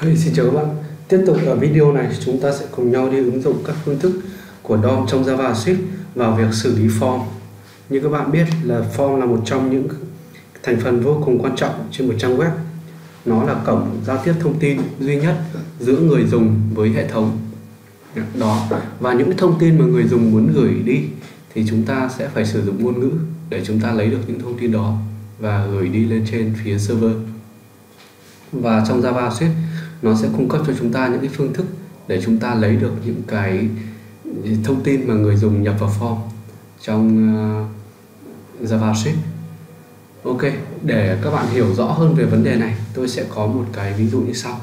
Hey, xin chào các bạn. Tiếp tục ở video này chúng ta sẽ cùng nhau đi ứng dụng các phương thức của DOM trong JavaScript vào việc xử lý form. Như các bạn biết là form là một trong những thành phần vô cùng quan trọng trên một trang web. Nó là cổng giao tiếp thông tin duy nhất giữa người dùng với hệ thống. Đó và những thông tin mà người dùng muốn gửi đi thì chúng ta sẽ phải sử dụng ngôn ngữ để chúng ta lấy được những thông tin đó và gửi đi lên trên phía server. Và trong JavaScript nó sẽ cung cấp cho chúng ta những cái phương thức để chúng ta lấy được những cái ừ, thông tin mà người dùng nhập vào form trong ờ, uh, JavaScript. Ok, để các bạn hiểu rõ hơn về vấn đề này, tôi sẽ có một cái ví dụ như sau.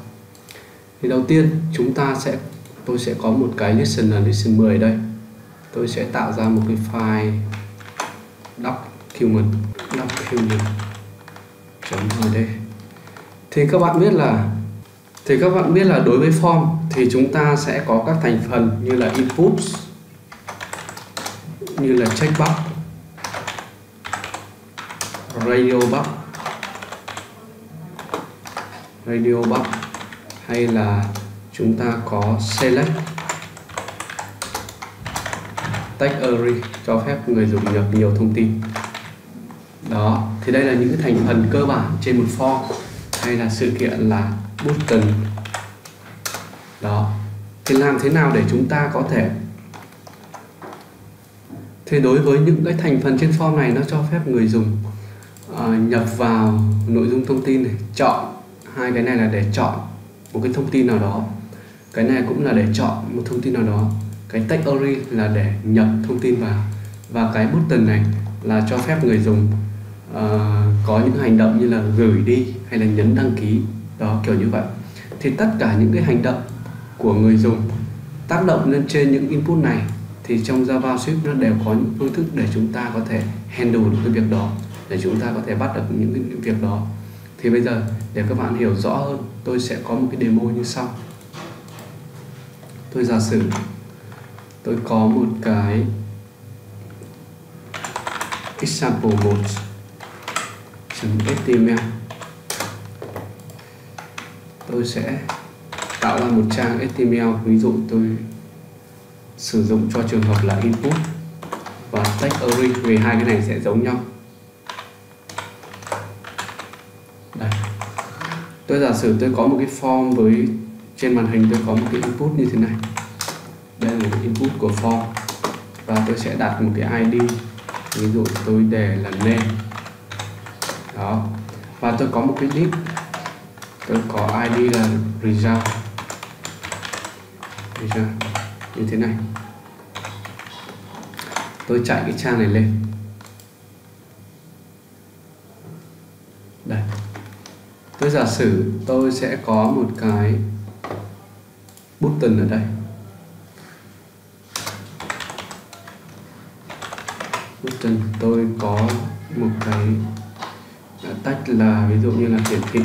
Thì đầu tiên chúng ta sẽ tôi sẽ có một cái listen là listen 10 đây. Tôi sẽ tạo ra một cái file document document chấm đây. Thì các bạn biết là thì các bạn biết là đối với form thì chúng ta sẽ có các thành phần như là input như là checkbox radio box radio box, hay là chúng ta có select text array cho phép người dùng nhập nhiều thông tin. Đó, thì đây là những thành phần cơ bản trên một form hay là sự kiện là bút cần. Đó. Thì làm thế nào để chúng ta có thể thì đối với những cái thành phần trên form này nó cho phép người dùng uh, nhập vào nội dung thông tin này. Chọn. Hai cái này là để chọn một cái thông tin nào đó. Cái này cũng là để chọn một thông tin nào đó. Cái text ori là để nhập thông tin vào. Và cái button này là cho phép người dùng uh, có những hành động như là gửi đi hay là nhấn đăng ký đó, kiểu như vậy. Thì tất cả những cái hành động của người dùng tác động lên trên những input này thì trong JavaScript nó đều có những phương thức để chúng ta có thể handle được cái việc đó, để chúng ta có thể bắt được những cái việc đó. Thì bây giờ, để các bạn hiểu rõ hơn, tôi sẽ có một cái demo như sau. Tôi giả sử tôi có một cái example 1 html tôi sẽ tạo ra một trang HTML ví dụ tôi sử dụng cho trường hợp là input và text array vì hai cái này sẽ giống nhau. Đây. Tôi giả sử tôi có một cái form với, trên màn hình tôi có một cái input như thế này. Đây là cái input của form. Và tôi sẽ đặt một cái ID ví dụ tôi để là name. Đó. Và tôi có một cái div tôi có ID là result result như thế này. Tôi chạy cái trang này lên. Đây. Tôi giả sử tôi sẽ có một cái button ở đây. Button, tôi có một cái tách là ví dụ như là hiển thị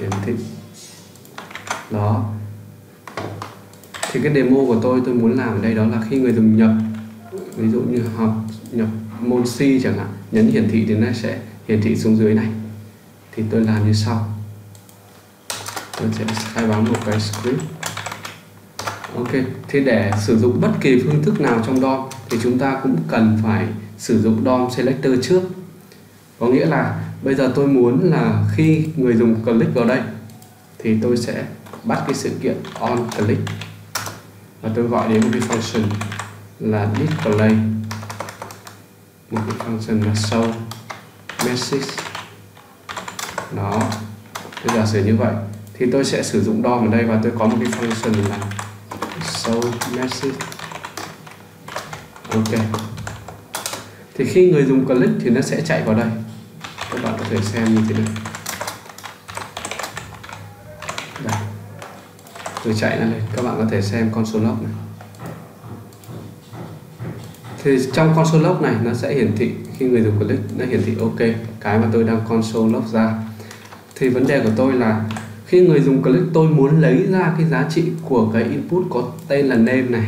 hiển thị đó. Thì cái demo của tôi tôi muốn làm ở đây đó là khi người dùng nhập, ví dụ như học, nhập môn C chẳng hạn, nhấn hiển thị thì nó sẽ hiển thị xuống dưới này. Thì tôi làm như sau. Tôi sẽ khai báo một cái script. Ok, thì để sử dụng bất kỳ phương thức nào trong DOM thì chúng ta cũng cần phải sử dụng DOM selector trước có nghĩa là bây giờ tôi muốn là khi người dùng click vào đây thì tôi sẽ bắt cái sự kiện on click. Và tôi gọi đến một cái function là display. Một cái function là show message. Đó tôi giả sử như vậy. Thì tôi sẽ sử dụng DOM ở đây và tôi có một cái function là show message. Ok. Thì khi người dùng click thì nó sẽ chạy vào đây các bạn có thể xem như thế này. Đây. Tôi chạy nó lên. Các bạn có thể xem console log này. Thì trong console log này, nó sẽ hiển thị khi người dùng click, nó hiển thị ok, cái mà tôi đang console log ra. Thì vấn đề của tôi là, khi người dùng click, tôi muốn lấy ra cái giá trị của cái input có tên là name này.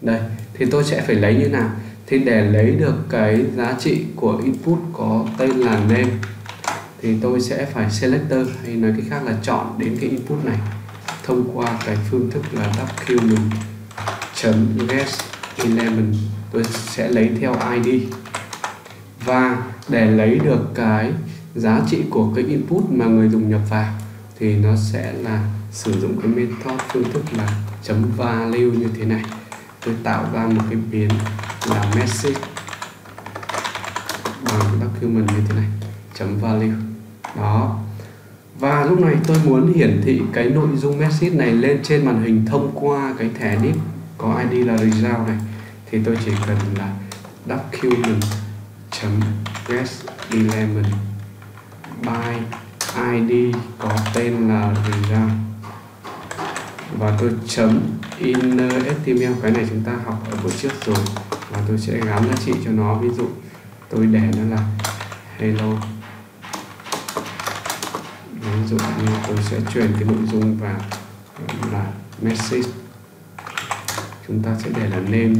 Đây, thì tôi sẽ phải lấy như nào? Thì để lấy được cái giá trị của input có tên là name, thì tôi sẽ phải selector hay nói cách khác là chọn đến cái input này thông qua cái phương thức là document chấm element tôi sẽ lấy theo ID và để lấy được cái giá trị của cái input mà người dùng nhập vào, thì nó sẽ là sử dụng cái method phương thức là chấm value như thế này. Tôi tạo ra một cái biến là message bằng document như thế này. Chấm value. Đó. Và lúc này tôi muốn hiển thị cái nội dung message này lên trên màn hình thông qua cái thẻ div có ID là result này. Thì tôi chỉ cần là document chấm get element by id có tên là result và tôi chấm inner html cái này chúng ta học ở buổi trước rồi tôi sẽ gắn giá trị cho nó. Ví dụ tôi để nó là hello. Ví dụ như tôi sẽ truyền cái nội dung vào là message. Chúng ta sẽ để là name.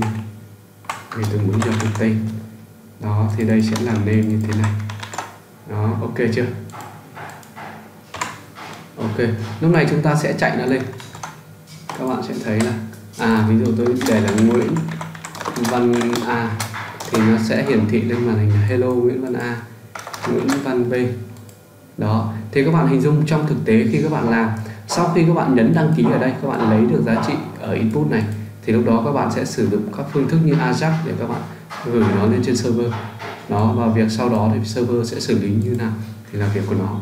Vì tôi muốn nhập cái tên. Đó, thì đây sẽ là name như thế này. Đó, ok chưa? Ok, lúc này chúng ta sẽ chạy nó lên. Các bạn sẽ thấy là à ví dụ tôi để là Nguyễn. Văn A. Thì nó sẽ hiển thị lên màn hình là hello Nguyễn Văn A, Nguyễn Văn B. Đó, thì các bạn hình dung trong thực tế khi các bạn làm, sau khi các bạn nhấn đăng ký ở đây, các bạn lấy được giá trị ở input này, thì lúc đó các bạn sẽ sử dụng các phương thức như Ajax để các bạn gửi nó lên trên server. Đó, và việc sau đó thì server sẽ xử lý như nào thì là việc của nó.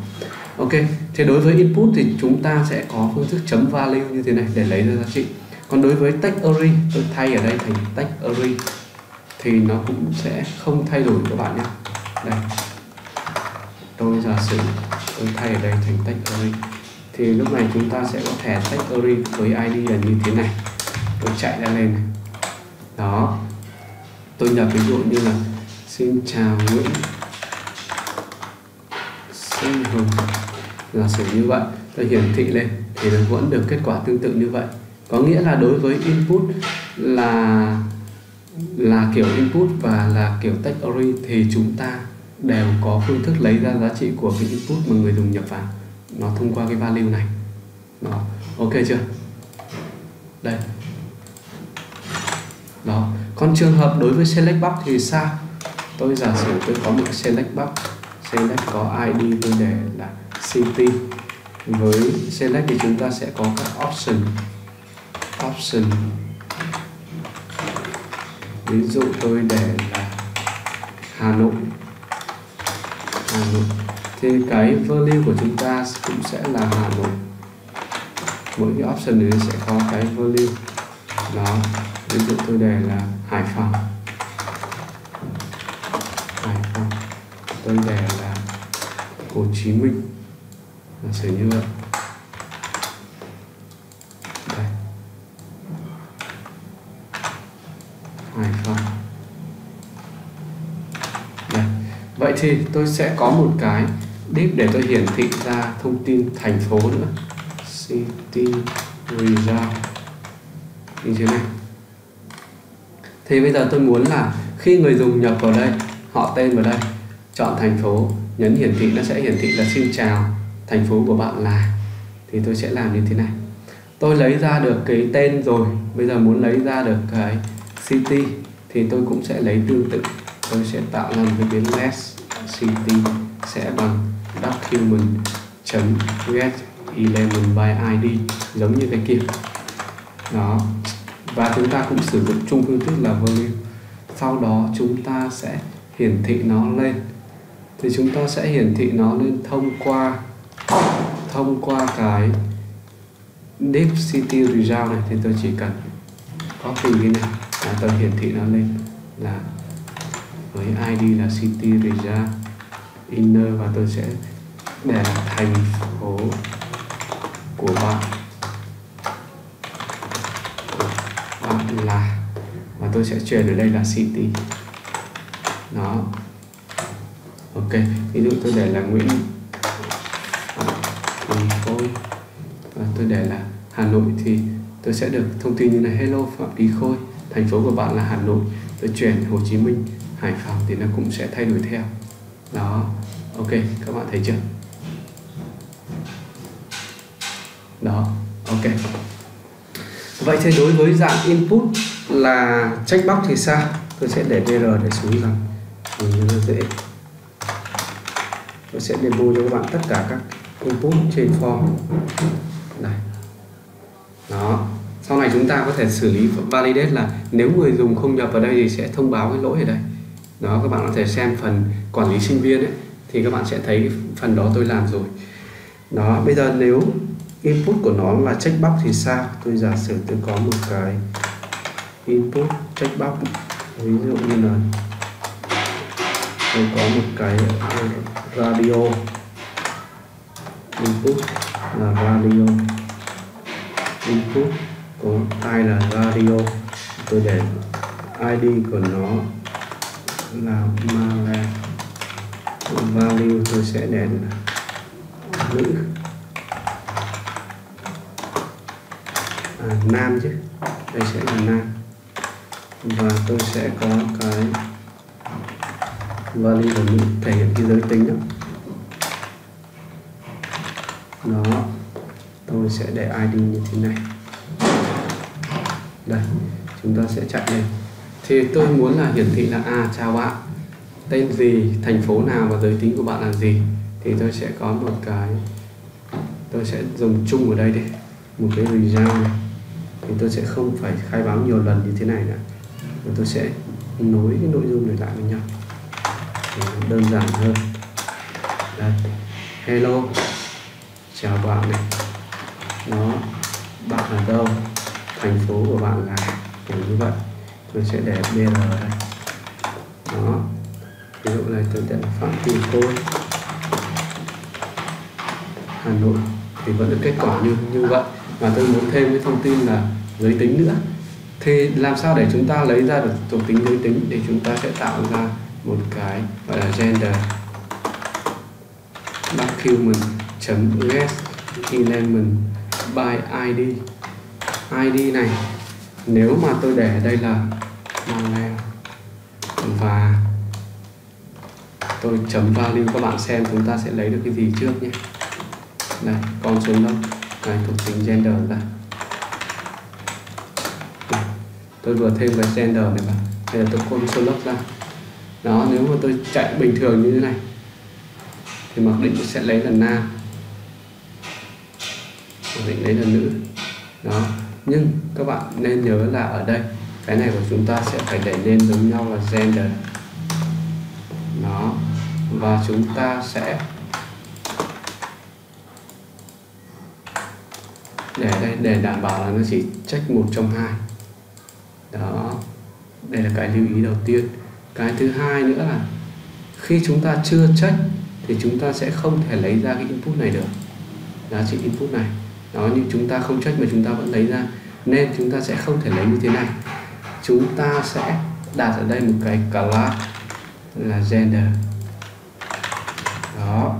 Ok thế đối với input thì chúng ta sẽ có phương thức chấm value như thế này để lấy ra giá trị còn đối với tech array tôi thay ở đây thành tech array thì nó cũng sẽ không thay đổi các bạn nhé. Đây. Tôi giả sử tôi thay ở đây thành tech array thì lúc này chúng ta sẽ có thẻ tech array với id là như thế này. Tôi chạy ra lên. Này đó. Tôi nhập ví dụ như là, xin chào Nguyễn. Sinh Hùng. Giả sử như vậy, tôi hiển thị lên, thì nó vẫn được kết quả tương tự như vậy có nghĩa là đối với input là là kiểu input và là kiểu text array thì chúng ta đều có phương thức lấy ra giá trị của cái input mà người dùng nhập vào. Nó thông qua cái value này. Đó. Ok chưa? Đây. Đó. Còn trường hợp đối với select box thì sao? Tôi giả sử tôi có một select box, select có id tôi để là city. Với select thì chúng ta sẽ có các option option ví dụ tôi để là Hà Nội. Hà Nội. Thì cái value của chúng ta cũng sẽ là Hà Nội. Mỗi cái option này sẽ có cái value. Đó, ví dụ tôi để là Hải Phòng. Hải Phòng. Tôi để là Hồ Chí Minh. Là sẽ như vậy. Hải Phòng đây. vậy thì tôi sẽ có một cái div để tôi hiển thị ra thông tin thành phố nữa. City result như thế này. Thì bây giờ tôi muốn là khi người dùng nhập vào đây, họ tên vào đây, chọn thành phố, nhấn hiển thị nó sẽ hiển thị là xin chào, thành phố của bạn là. Thì tôi sẽ làm như thế này. Tôi lấy ra được cái tên rồi. Bây giờ muốn lấy ra được cái city thì tôi cũng sẽ lấy tương tự. Tôi sẽ tạo ra một cái biến less city sẽ bằng document chấm get element by id giống như cái kia. Đó. Và chúng ta cũng sử dụng chung phương thức là value sau đó chúng ta sẽ hiển thị nó lên. Thì chúng ta sẽ hiển thị nó lên thông qua thông qua cái div city result này. Thì tôi chỉ cần copy cái này và tôi hiển thị nó lên là với id là city result inner và tôi sẽ để là thành phố của bạn. Bạn là, và tôi sẽ truyền ở đây là city. Đó. Ok, ví dụ tôi để là nguyễn. Khôi và tôi để là hà nội thì tôi sẽ được thông tin như này. Hello, phạm trí khôi thành phố của bạn là hà nội, tôi chuyển hồ chí minh, hải phòng thì nó cũng sẽ thay đổi theo. Đó, ok, các bạn thấy chưa? Đó, ok. Vậy thì đối với dạng input là checkbox thì sao? Tôi sẽ để br để xuống rằng mình nó dễ. Tôi sẽ demo cho các bạn tất cả các input trên form. Này. Đó sau này chúng ta có thể xử lý validate là nếu người dùng không nhập vào đây thì sẽ thông báo cái lỗi ở đây. Đó, các bạn có thể xem phần quản lý sinh viên ấy, thì các bạn sẽ thấy phần đó tôi làm rồi. Đó, bây giờ nếu input của nó là checkbox thì sao? Tôi giả sử tôi có một cái input checkbox ví dụ như là tôi có một cái radio. Input là radio. Input có ai là radio? Tôi để id của nó là male value tôi sẽ để nữ. À, nam chứ. Đây sẽ là nam. Và tôi sẽ có cái value của nữ thể hiện cái giới tính đó. Đó tôi sẽ để id như thế này đây, chúng ta sẽ chạy lên. Thì tôi muốn là hiển thị là à chào bạn, tên gì, thành phố nào và giới tính của bạn là gì? Thì tôi sẽ có một cái, tôi sẽ dùng chung ở đây đi, một cái result này. Thì tôi sẽ không phải khai báo nhiều lần như thế này nữa. Và tôi sẽ nối cái nội dung này lại với nhau. Để đơn giản hơn. Đây. Hello. Chào bạn này. Nó, bạn ở đâu? Thành phố của bạn là kiểu như vậy. Tôi sẽ để br đây. Đó. Ví dụ này, tôi để phạm vi côn hà nội thì vẫn được kết quả như như vậy. Và tôi muốn thêm cái thông tin là giới tính nữa. Thì làm sao để chúng ta lấy ra được thuộc tính giới tính để chúng ta sẽ tạo ra một cái gọi là gender? Document get element by id id này. Nếu mà tôi để đây là male và tôi chấm value, các bạn xem chúng ta sẽ lấy được cái gì trước nhé. Đây con số đâu? này, thuộc tính gender ra. Tôi vừa thêm cái gender này vào đây là tôi con số lớp ra. Đó, nếu mà tôi chạy bình thường như thế này, thì mặc định sẽ lấy là nam. Mặc định lấy là nữ. Đó nhưng các bạn nên nhớ là ở đây, cái này của chúng ta sẽ phải để lên giống nhau là gender. Nó và chúng ta sẽ để đây, để đảm bảo là nó chỉ check một trong hai. Đó. Đây là cái lưu ý đầu tiên. Cái thứ hai nữa là khi chúng ta chưa check thì chúng ta sẽ không thể lấy ra cái input này được. Giá trị input này đó nhưng chúng ta không trách mà chúng ta vẫn lấy ra. Nên chúng ta sẽ không thể lấy như thế này. Chúng ta sẽ đặt ở đây một cái class là gender. Đó.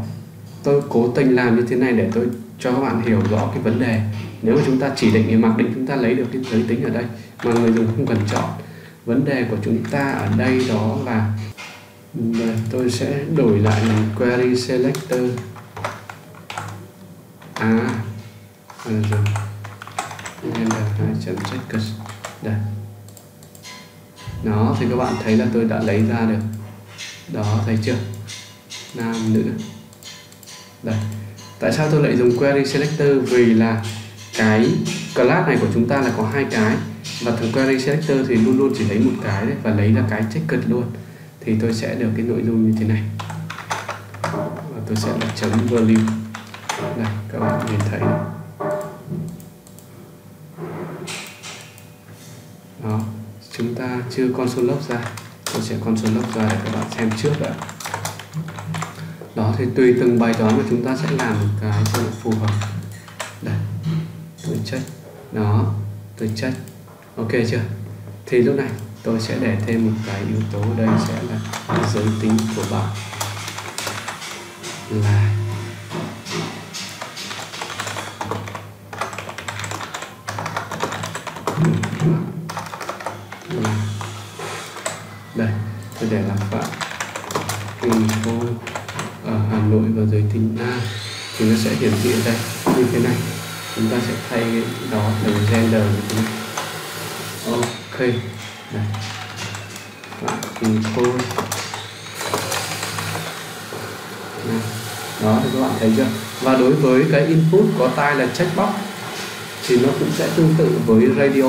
Tôi cố tình làm như thế này để tôi cho các bạn hiểu rõ cái vấn đề. Nếu mà chúng ta chỉ định thì mặc định chúng ta lấy được cái giới tính ở đây mà người dùng không cần chọn. Vấn đề của chúng ta ở đây đó là đây, tôi sẽ đổi lại là query selector. À, à rồi nên là hai chấm checkers đây. Nó thì các bạn thấy là tôi đã lấy ra được. Đó thấy chưa? Nam nữ. Đây. Tại sao tôi lại dùng query selector? Vì là cái class này của chúng ta là có hai cái. Và thằng query selector thì luôn luôn chỉ lấy một cái đấy, và lấy ra cái checker luôn. Thì tôi sẽ được cái nội dung như thế này. Và tôi sẽ là chấm value. Đây các bạn nhìn thấy đó chúng ta chưa console log ra. Tôi sẽ console log ra để các bạn xem trước đã. Đó, thì tùy từng bài toán mà chúng ta sẽ làm một cái cho nó phù hợp. Đây, tôi check. Đó, tôi check. Ok chưa? Thì lúc này, tôi sẽ để thêm một cái yếu tố đây sẽ là giới tính của bạn. Là include đó, thì các bạn thấy chưa? Và đối với cái input có tai là checkbox thì nó cũng sẽ tương tự với radio.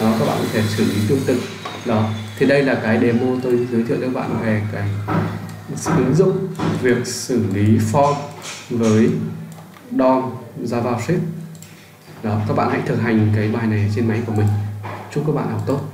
Đó, các bạn có thể xử lý tương tự. Đó, thì đây là cái demo tôi giới thiệu cho các bạn về cái ứng dụng việc xử lý form với DOM, JavaScript. Đó, các bạn hãy thực hành cái bài này trên máy của mình. Chúc các bạn học tốt.